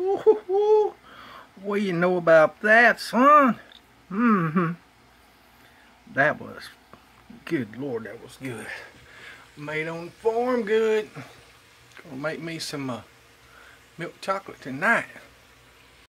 Ooh, what do you know about that, son? Mm-hmm. That was, good lord, that was good. Made on farm good. Gonna make me some uh, milk chocolate tonight.